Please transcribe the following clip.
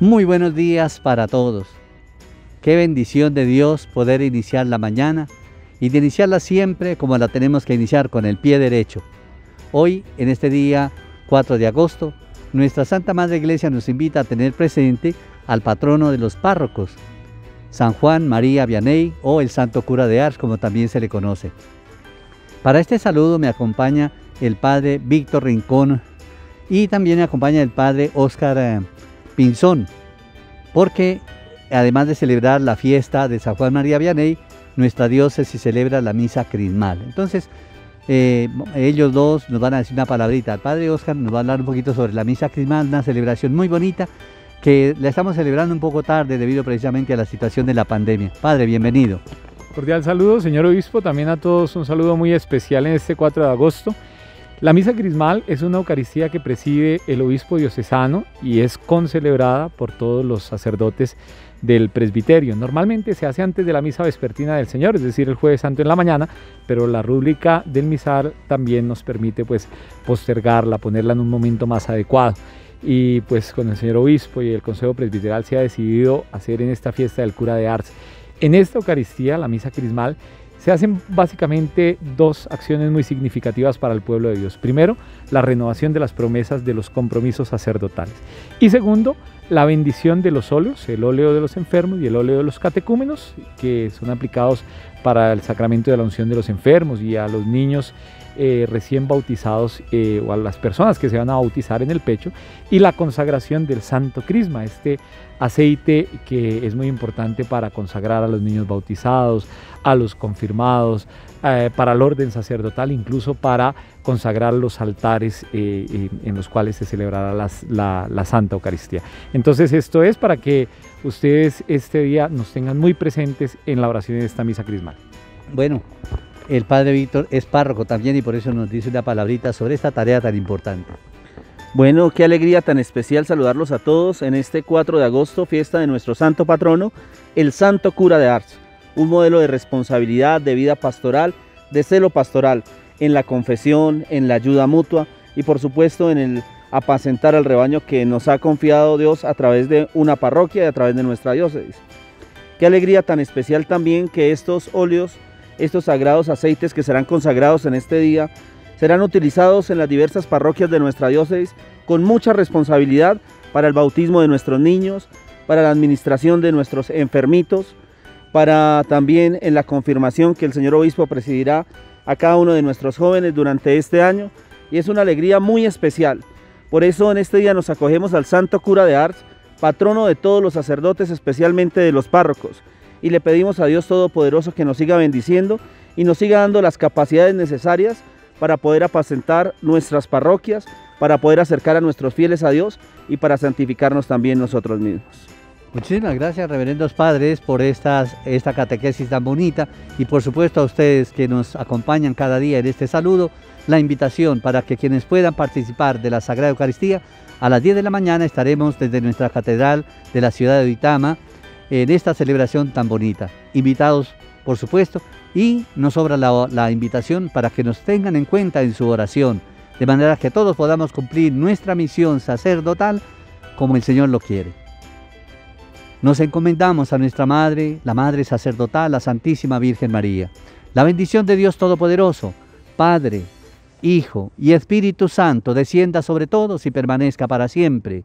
Muy buenos días para todos. Qué bendición de Dios poder iniciar la mañana y de iniciarla siempre como la tenemos que iniciar con el pie derecho. Hoy, en este día 4 de agosto, nuestra Santa Madre Iglesia nos invita a tener presente al patrono de los párrocos, San Juan María Vianney o el Santo Cura de Ars, como también se le conoce. Para este saludo me acompaña el Padre Víctor Rincón y también me acompaña el Padre Óscar eh, Pinzón, porque además de celebrar la fiesta de San Juan María Vianney, nuestra diócesis celebra la misa crismal. Entonces, eh, ellos dos nos van a decir una palabrita. El Padre Oscar nos va a hablar un poquito sobre la misa crismal, una celebración muy bonita que la estamos celebrando un poco tarde debido precisamente a la situación de la pandemia. Padre, bienvenido. Cordial saludo, señor obispo, también a todos un saludo muy especial en este 4 de agosto. La misa crismal es una Eucaristía que preside el obispo diocesano y es concelebrada por todos los sacerdotes del presbiterio. Normalmente se hace antes de la misa vespertina del Señor, es decir, el jueves santo en la mañana, pero la rúbrica del misal también nos permite pues postergarla, ponerla en un momento más adecuado. Y pues con el señor obispo y el consejo presbiteral se ha decidido hacer en esta fiesta del cura de Ars. En esta Eucaristía, la misa crismal, se hacen básicamente dos acciones muy significativas para el pueblo de Dios. Primero, la renovación de las promesas de los compromisos sacerdotales. Y segundo, la bendición de los óleos, el óleo de los enfermos y el óleo de los catecúmenos, que son aplicados para el sacramento de la unción de los enfermos y a los niños eh, recién bautizados eh, o a las personas que se van a bautizar en el pecho y la consagración del Santo Crisma, este aceite que es muy importante para consagrar a los niños bautizados, a los confirmados, eh, para el orden sacerdotal, incluso para consagrar los altares en los cuales se celebrará la, la, Santa Eucaristía. Entonces esto es para que ustedes este día nos tengan muy presentes en la oración de esta misa crismal. Bueno, el Padre Víctor es párroco también y por eso nos dice una palabrita sobre esta tarea tan importante. Bueno, qué alegría tan especial saludarlos a todos en este 4 de agosto, fiesta de nuestro santo patrono, el Santo Cura de Ars, un modelo de responsabilidad, de vida pastoral, de celo pastoral, en la confesión, en la ayuda mutua y por supuesto en el apacentar al rebaño que nos ha confiado Dios a través de una parroquia y a través de nuestra diócesis. Qué alegría tan especial también que estos óleos, estos sagrados aceites que serán consagrados en este día, serán utilizados en las diversas parroquias de nuestra diócesis con mucha responsabilidad para el bautismo de nuestros niños, para la administración de nuestros enfermitos, para también en la confirmación que el señor obispo presidirá a cada uno de nuestros jóvenes durante este año y es una alegría muy especial. Por eso en este día nos acogemos al Santo Cura de Ars, patrono de todos los sacerdotes, especialmente de los párrocos, y le pedimos a Dios Todopoderoso que nos siga bendiciendo y nos siga dando las capacidades necesarias para poder apacentar nuestras parroquias, para poder acercar a nuestros fieles a Dios y para santificarnos también nosotros mismos. Muchísimas gracias, reverendos padres, por estas, esta catequesis tan bonita y por supuesto a ustedes que nos acompañan cada día en este saludo, la invitación para que quienes puedan participar de la Sagrada Eucaristía, a las 10 de la mañana estaremos desde nuestra catedral de la ciudad de Uitama en esta celebración tan bonita. Invitados, por supuesto, y nos sobra la, invitación para que nos tengan en cuenta en su oración, de manera que todos podamos cumplir nuestra misión sacerdotal como el Señor lo quiere. Nos encomendamos a nuestra Madre, la Madre sacerdotal, la Santísima Virgen María. La bendición de Dios Todopoderoso, Padre, Hijo y Espíritu Santo, descienda sobre todos y permanezca para siempre.